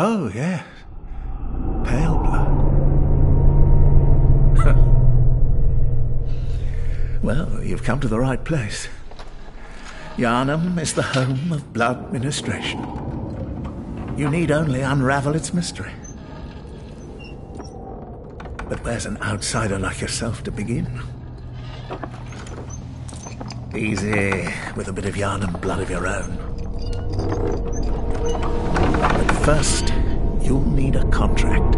Oh, yes. Pale blood. well, you've come to the right place. Yharnam is the home of blood ministration. You need only unravel its mystery. But where's an outsider like yourself to begin? Easy, with a bit of Yharnam blood of your own. First, you'll need a contract.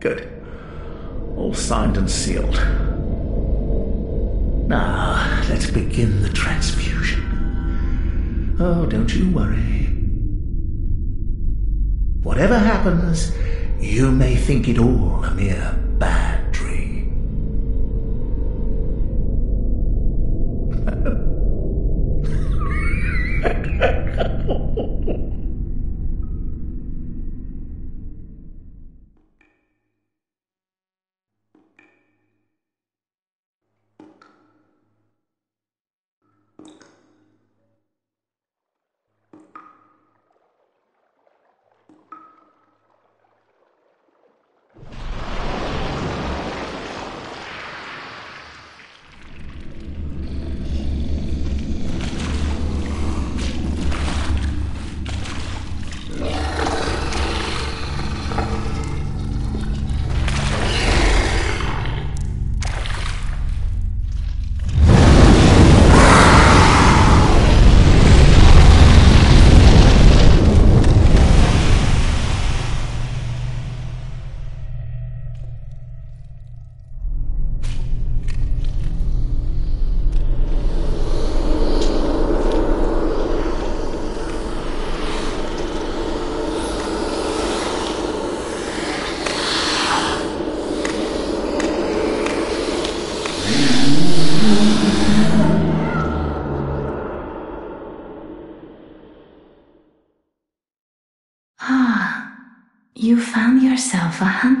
Good. All signed and sealed. Now, let's begin the transfusion. Oh, don't you worry. Whatever happens, you may think it all a mere bad yourself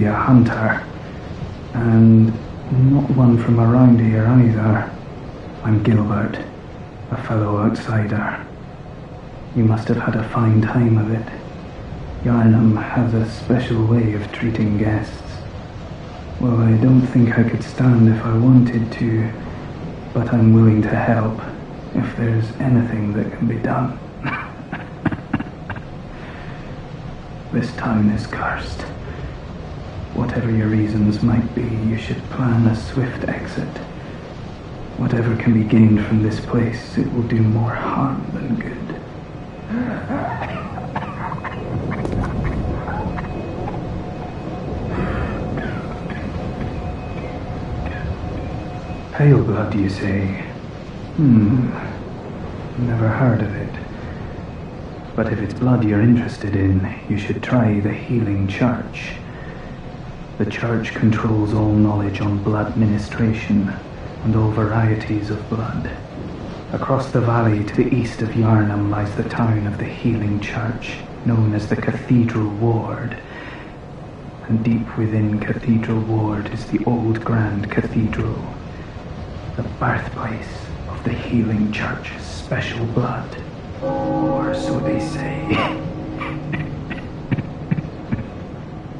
be a hunter. And not one from around here either. I'm Gilbert, a fellow outsider. You must have had a fine time of it. Yharnam has a special way of treating guests. Well, I don't think I could stand if I wanted to, but I'm willing to help if there's anything that can be done. this town is cursed. Whatever your reasons might be, you should plan a swift exit. Whatever can be gained from this place, it will do more harm than good. Pale blood, you say? Hmm. Never heard of it. But if it's blood you're interested in, you should try the Healing Church. The Church controls all knowledge on blood ministration and all varieties of blood. Across the valley to the east of Yharnam lies the town of the Healing Church, known as the Cathedral Ward. And deep within Cathedral Ward is the old Grand Cathedral, the birthplace of the Healing Church's special blood. Or so they say.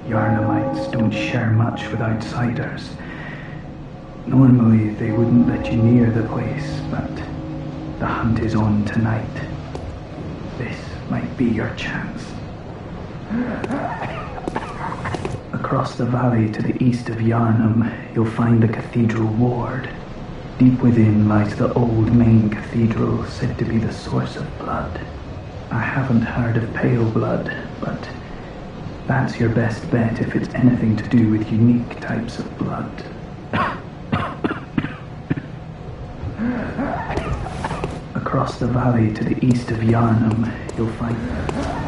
Yharnamites don't share much with outsiders. Normally, they wouldn't let you near the place, but the hunt is on tonight. This might be your chance. Across the valley to the east of Yharnam, you'll find the Cathedral Ward. Deep within lies the old main cathedral, said to be the source of blood. I haven't heard of pale blood, but that's your best bet if it's anything to do with unique types of blood. Across the valley to the east of Yharnam, you'll find.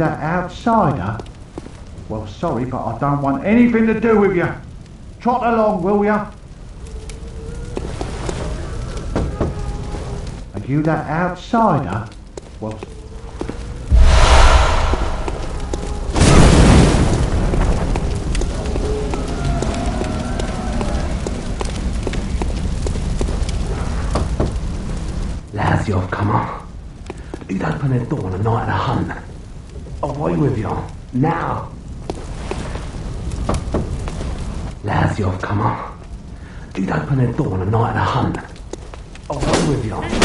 That outsider? Well, sorry, but I don't want anything to do with you. Trot along, will ya? Are you that outsider? Well, Lazyov, come on. You'd open the door on a night of the hunt. Away with you. Now. Lazyov, come on. You'd open the door on a night of hunt. Away with you.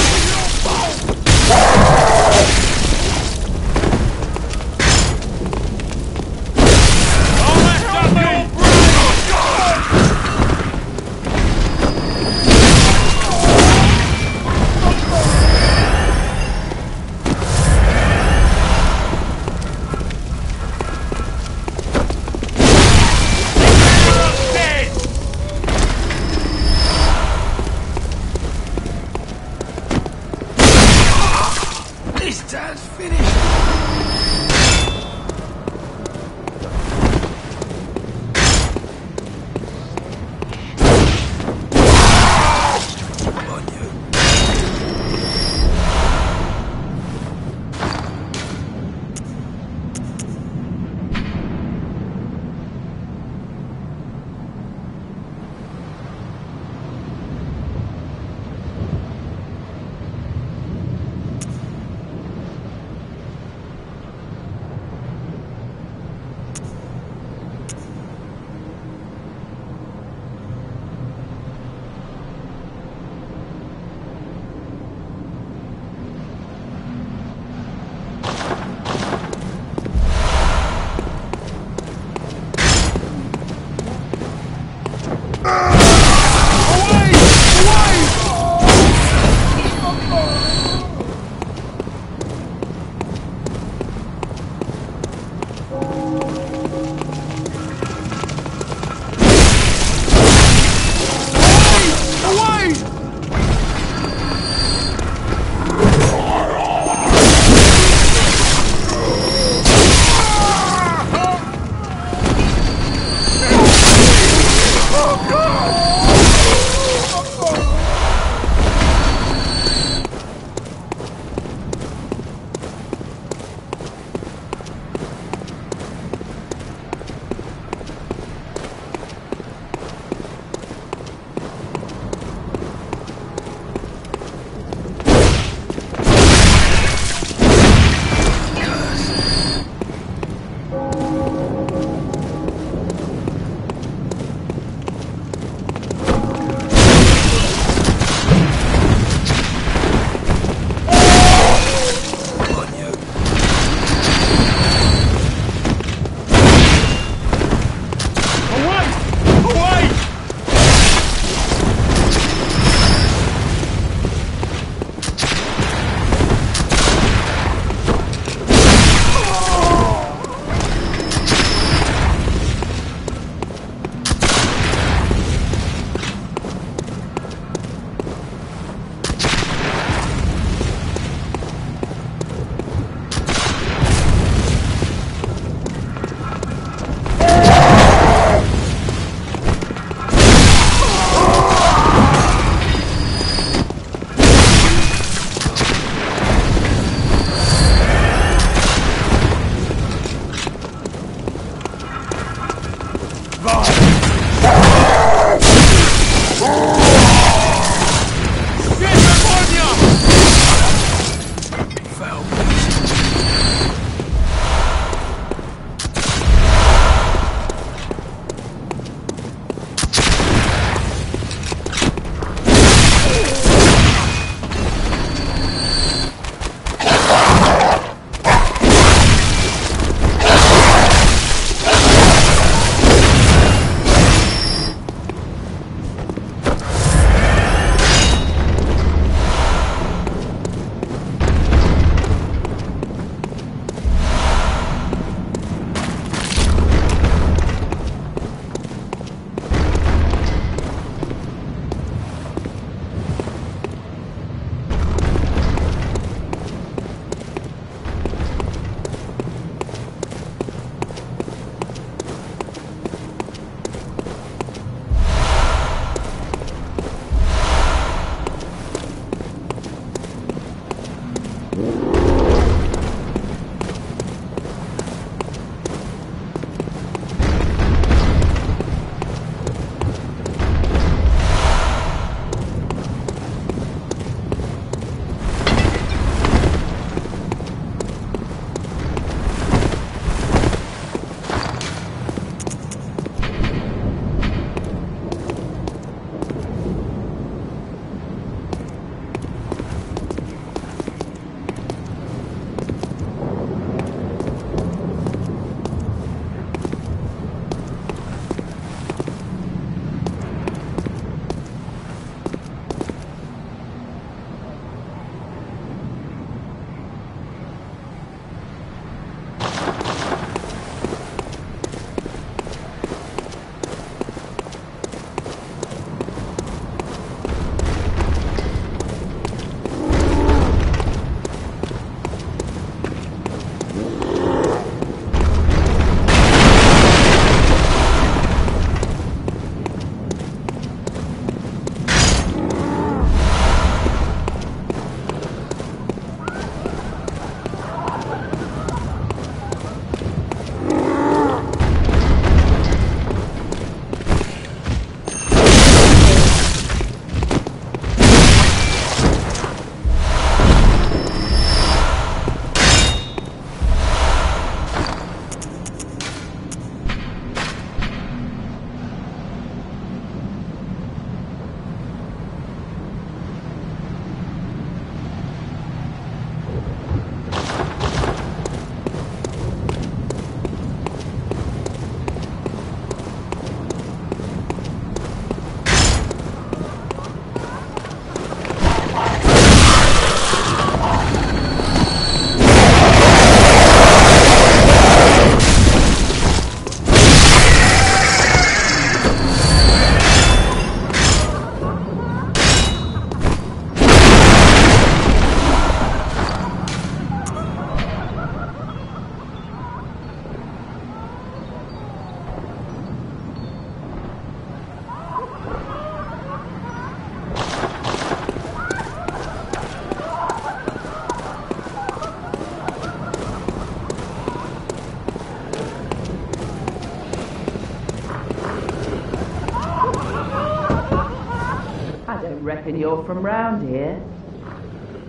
Don't reckon you're from round here.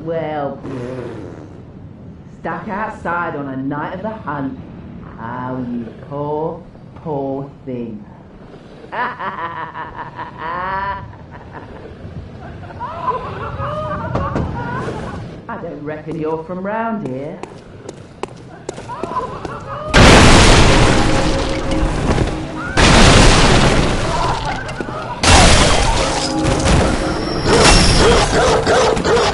Well, stuck outside on a night of the hunt. How you poor, poor thing. I don't reckon you're from round here. Do you know of any safe places?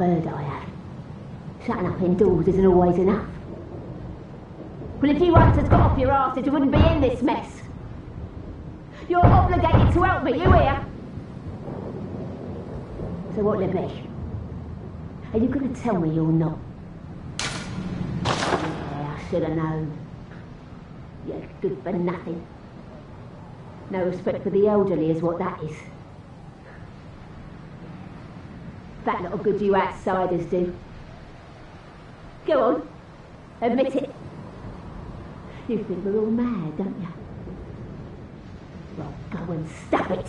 I've I have. Shutting up indoors isn't always enough. Well, if you hunters got off your arse, you wouldn't be in this mess. You're obligated to help me, you hear? So what'll it be? Are you going to tell me you're not? Yeah, I should have known. You're good for nothing. No respect for the elderly is what that is. Of good you outsiders do. Go on, admit it. You think we're all mad, don't you? Well, go and stop it.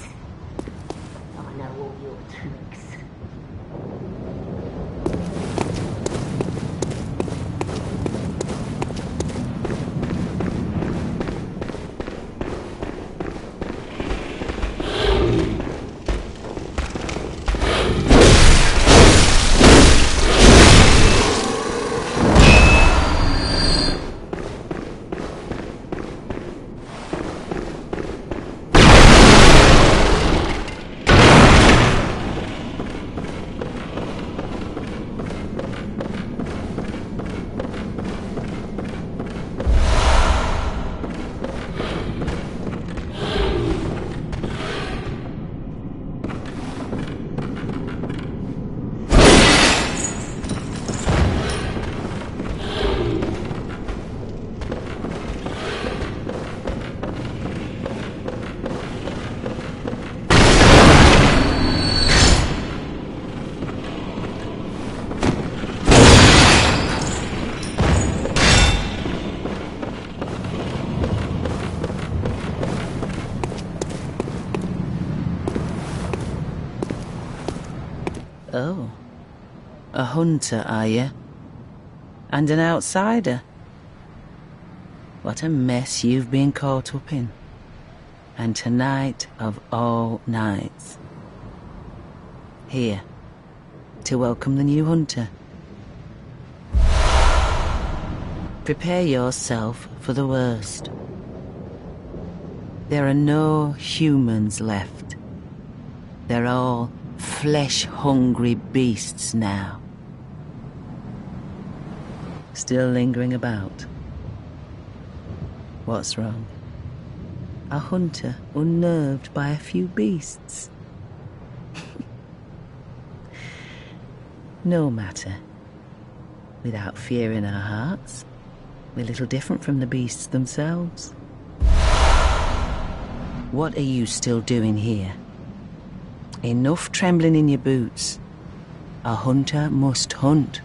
I know all your tricks. Oh. A hunter, are you? And an outsider? What a mess you've been caught up in. And tonight of all nights. Here, to welcome the new hunter. Prepare yourself for the worst. There are no humans left. They're all flesh hungry beasts now. Still lingering about. What's wrong? A hunter unnerved by a few beasts. no matter. Without fear in our hearts, we're little different from the beasts themselves. What are you still doing here? Enough trembling in your boots. A hunter must hunt.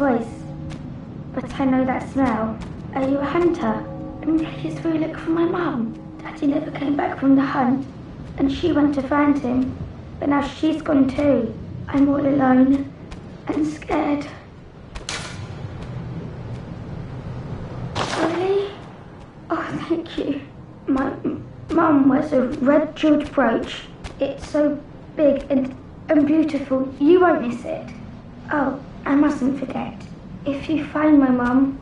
Voice, but I know that smell. Are you a hunter? And please will you look for my mum? Daddy never came back from the hunt, and she went to find him, but now she's gone too. I'm all alone and scared. Really? Oh, thank you. My mum wears a red jeweled brooch. It's so big and, and beautiful. You won't miss it. Mustn't forget. If you find my mum,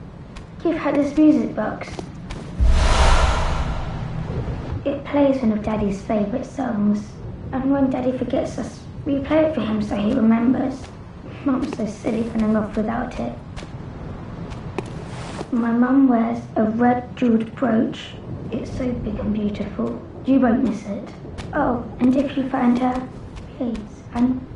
give her this music box. It plays one of Daddy's favourite songs. And when Daddy forgets us, we play it for him so he remembers. Mum's so silly running off without it. My mum wears a red jeweled brooch. It's so big and beautiful. You won't miss it. Oh, and if you find her, please, and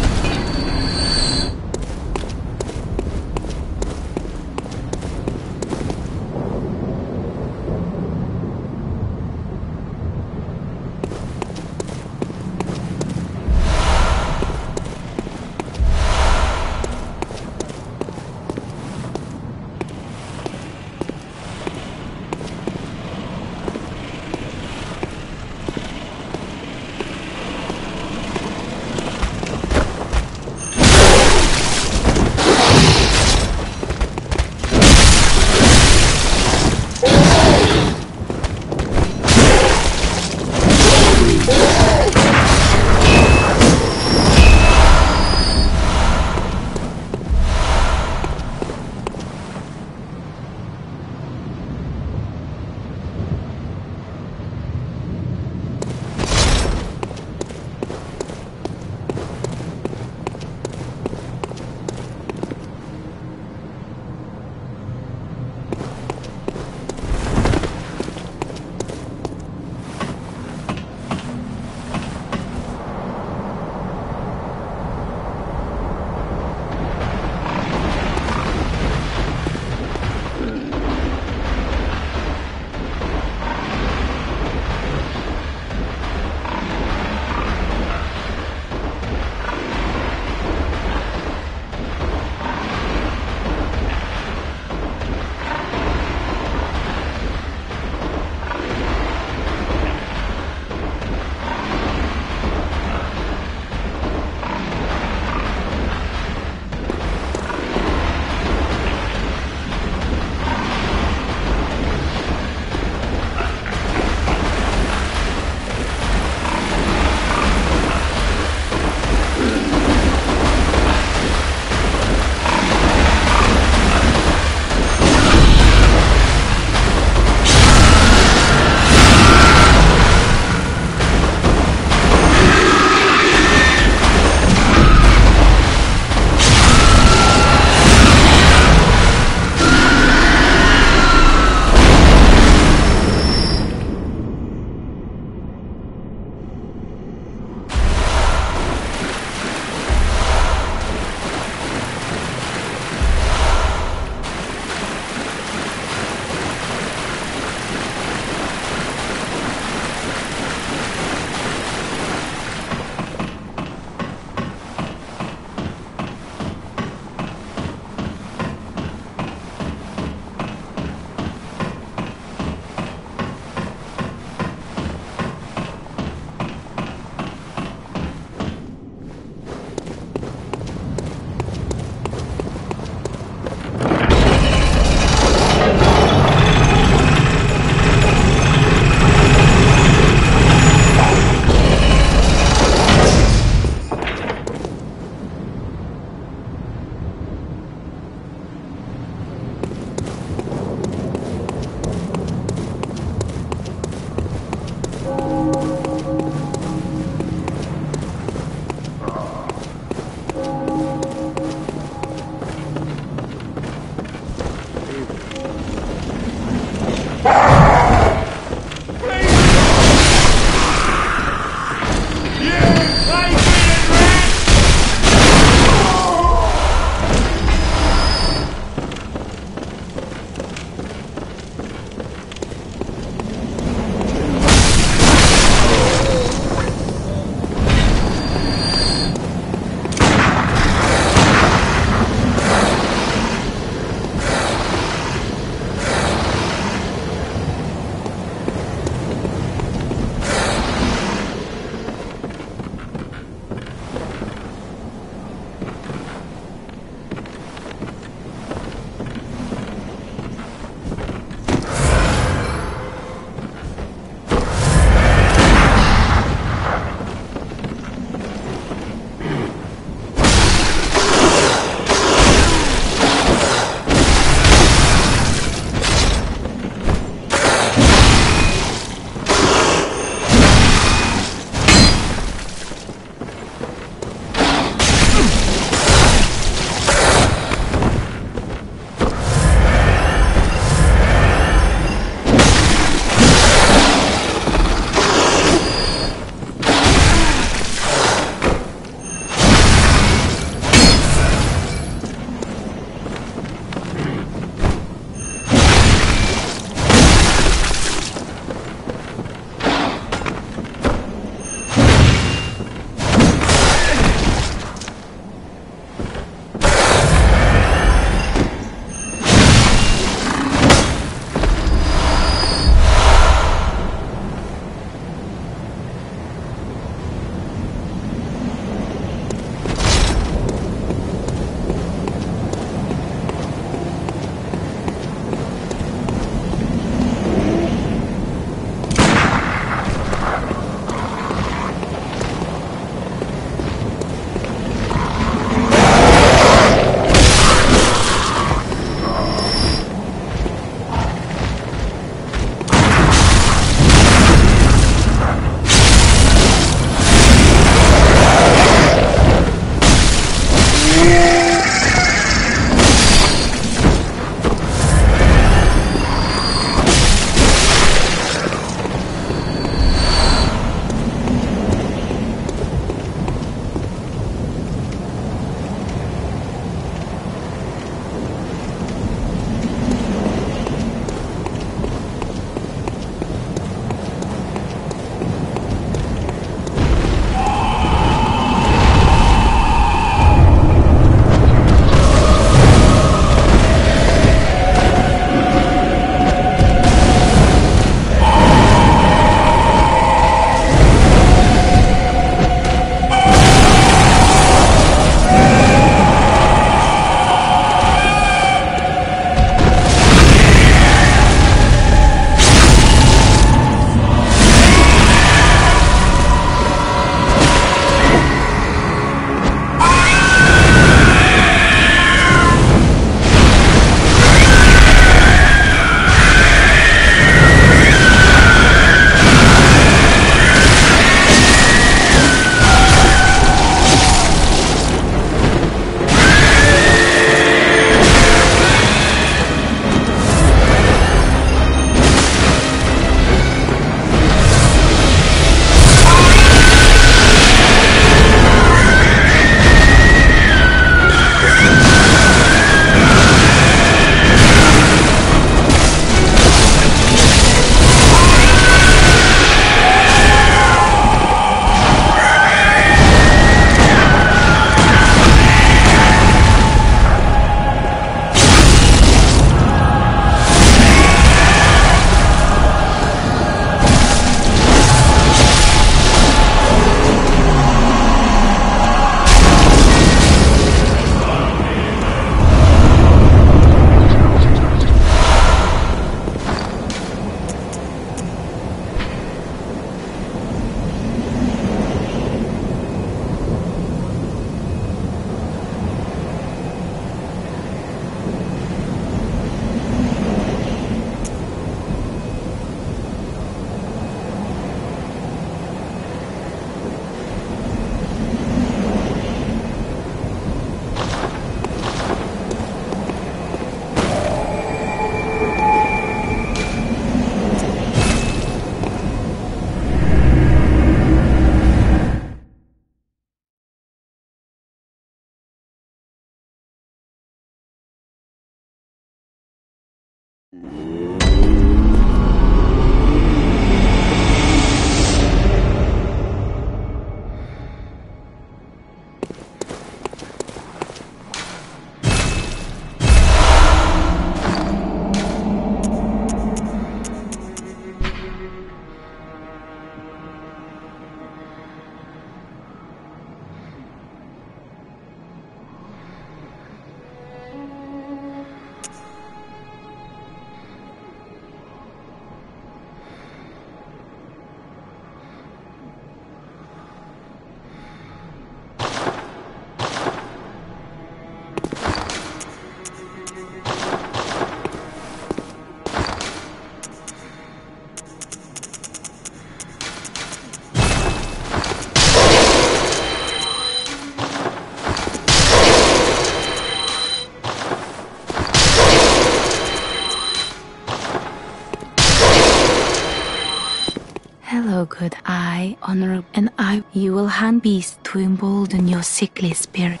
honor, and I. You will hand beasts to embolden your sickly spirit.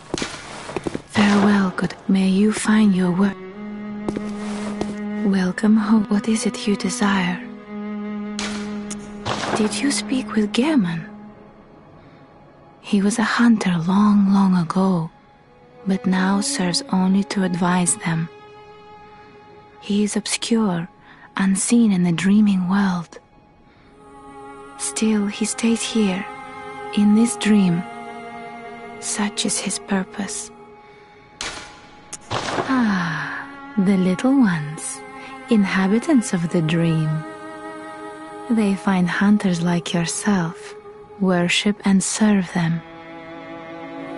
Farewell, good. May you find your work. Welcome home. What is it you desire? Did you speak with Gehrman? He was a hunter long, long ago, but now serves only to advise them. He is obscure, unseen in the dreaming world. Still, he stays here, in this dream. Such is his purpose. Ah, the little ones, inhabitants of the dream. They find hunters like yourself, worship and serve them.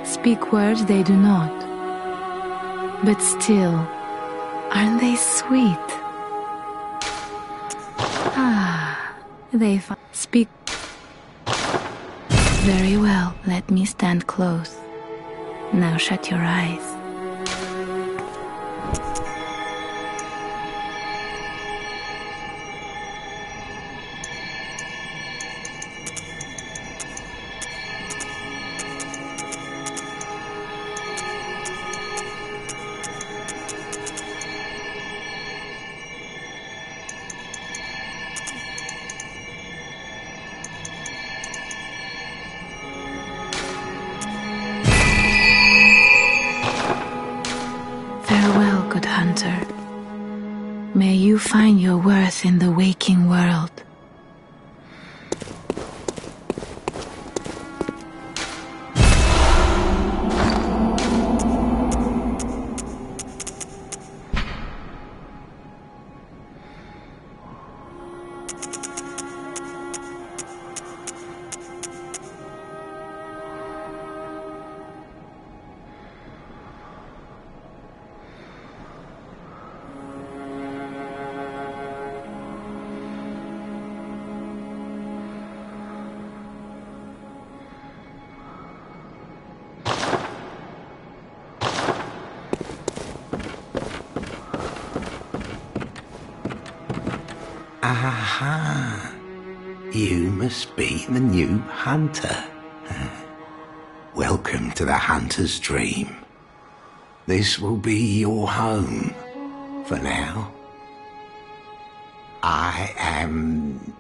Speak words they do not. But still, aren't they sweet? They speak. Very well, let me stand close. Now shut your eyes. The new hunter. Welcome to the hunter's dream. This will be your home for now. I am.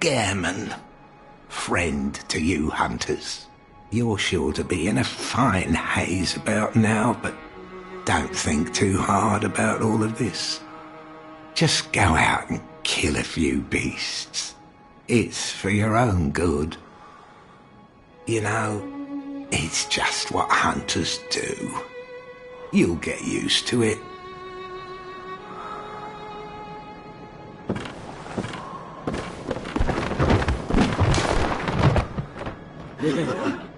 Gehrman, friend to you hunters. You're sure to be in a fine haze about now, but don't think too hard about all of this. Just go out and kill a few beasts. It's for your own good. You know, it's just what hunters do. You'll get used to it.